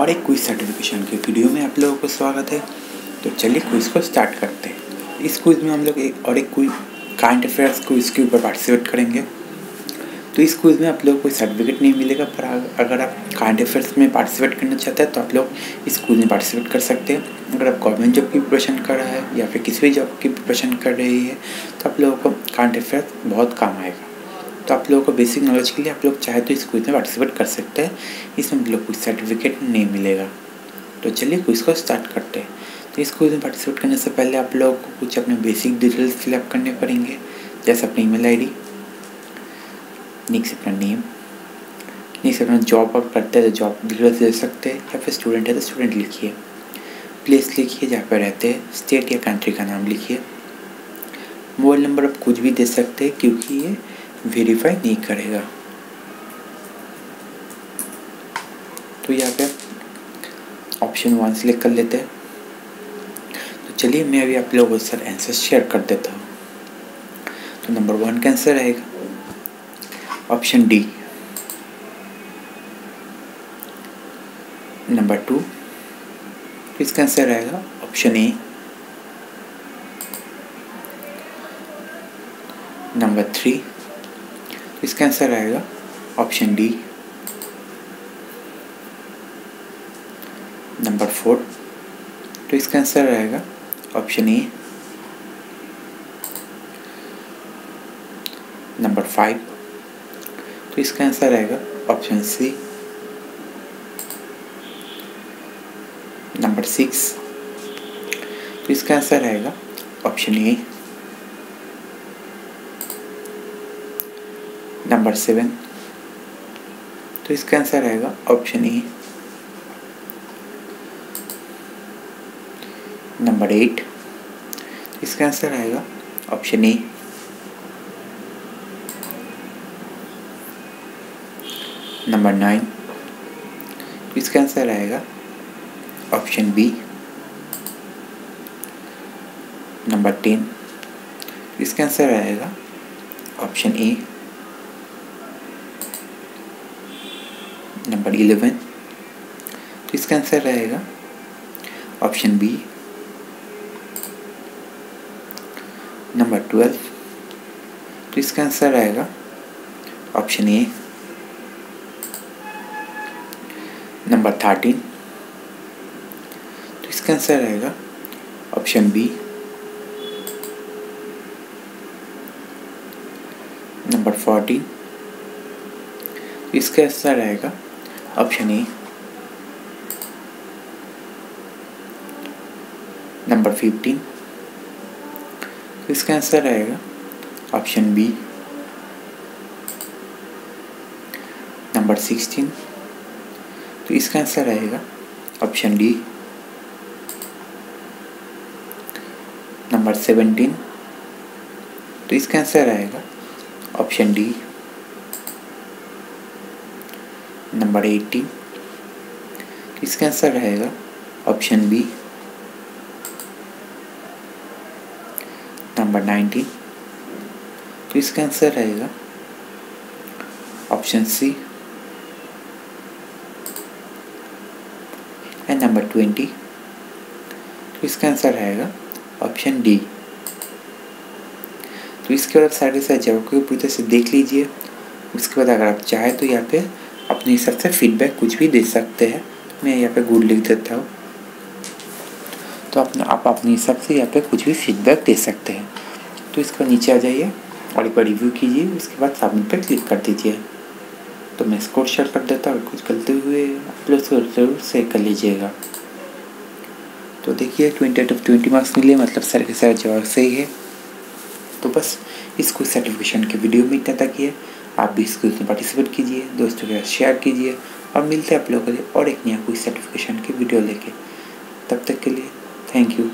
और एक quiz certification के वीडियो में आप लोगों को स्वागत है। तो चलिए क्विज को स्टार्ट करते हैं। इस क्विज में हम लोग एक और एक क्विज करंट अफेयर्स क्विज के ऊपर पार्टिसिपेट करेंगे। तो इस क्विज में आप लोगों को कोई सर्टिफिकेट नहीं मिलेगा, पर अगर आप करंट अफेयर्स में पार्टिसिपेट करना चाहते हैं तो आप लोग इस क्विज में पार्टिसिपेट कर सकते हैं। अगर आप गवर्नमेंट जॉब की प्रिपरेशन कर रहे हैं या फिर किसी भी जॉब की प्रिपरेशन कर रही है तो आप लोगों को करंट अफेयर्स बहुत काम आएगा। तो आप लोगों को बेसिक नॉलेज के लिए आप लोग चाहे तो इस क्विज में पार्टिसिपेट कर सकते हैं। इसमें आप लोग कुछ सर्टिफिकेट नहीं मिलेगा। तो चलिए क्विज को स्टार्ट करते हैं। तो इस क्विज में पार्टिसिपेट करने से पहले आप लोगों को कुछ अपने बेसिक डिटेल्स फिलअप करने पड़ेंगे। जैसे अपनी ईमेल आईडी नीचे अपना नेम नीचे अपना जॉब आप करते हैं तो जॉब डिटेल्स दे सकते हैं। या फिर स्टूडेंट है तो स्टूडेंट लिखिए। प्लेस लिखिए जहाँ पर रहते हैं। स्टेट या कंट्री का नाम लिखिए। मोबाइल नंबर आप कुछ भी दे सकते हैं क्योंकि ये वेरीफाई नहीं करेगा। तो यहाँ पे ऑप्शन वन सेलेक्ट कर लेते हैं। तो चलिए मैं अभी आप लोगों को सर आंसर शेयर कर देता हूँ। तो नंबर वन का आंसर रहेगा। ऑप्शन डी नंबर टू इसका आंसर रहेगा? ऑप्शन ए नंबर थ्री इसका आंसर आएगा ऑप्शन डी नंबर फोर तो इसका आंसर आएगा ऑप्शन ए नंबर फाइव तो इसका आंसर आएगा ऑप्शन सी नंबर सिक्स तो इसका आंसर आएगा ऑप्शन ए नंबर सेवन। तो इसका आंसर आएगा ऑप्शन ए। Number eight. इसका आंसर आएगा ऑप्शन ए। Number nine. तो इसका आंसर आएगा ऑप्शन बी। Number ten. इसका आंसर आएगा ऑप्शन ए। नंबर इलेवन तो इसका आंसर रहेगा ऑप्शन बी, नंबर ट्वेल्व तो इसका आंसर आएगा ऑप्शन ए, नंबर थर्टीन तो इसका आंसर रहेगा ऑप्शन बी, नंबर फोर्टीन तो इसका आंसर रहेगा ऑप्शन ए नंबर फिफ्टीन तो इसका आंसर रहेगा ऑप्शन बी नंबर सिक्सटीन तो इसका आंसर रहेगा ऑप्शन डी नंबर सेवेंटीन तो इसका आंसर रहेगा ऑप्शन डी नंबर एटीन तो इसका आंसर रहेगा ऑप्शन बी। Number nineteen. तो इसका आंसर रहेगा option C. And number twenty. तो इसका आंसर रहेगा ऑप्शन डी। तो इसके बाद सारे सारे जवाब को पूरी तरह से देख लीजिए। उसके बाद अगर आप चाहें तो यहाँ पे अपने हिसाब से फीडबैक कुछ भी दे सकते हैं। मैं यहाँ पे गुड लिख देता हूँ। तो अपना, आप अपने हिसाब से यहाँ पे कुछ भी फीडबैक दे सकते हैं। तो इसका नीचे आ जाइए, और एक बार रिव्यू कीजिए, उसके बाद सबमिट पर क्लिक कर दीजिए। तो मैं स्कोर शेयर कर देता हूँ कुछ गलती हुए आप लोग ज़रूर से कर लीजिएगा। तो देखिए twenty out of twenty marks मिले मतलब सर के सर जवाब सही है। तो बस इस सर्टिफिकेशन के वीडियो में इतना तक ही आप भी इसको क्विज पार्टिसिपेट कीजिए, दोस्तों के साथ शेयर कीजिए और मिलते हैं आप लोगों के लिए और एक नया कोई सर्टिफिकेशन की वीडियो लेके। तब तक के लिए थैंक यू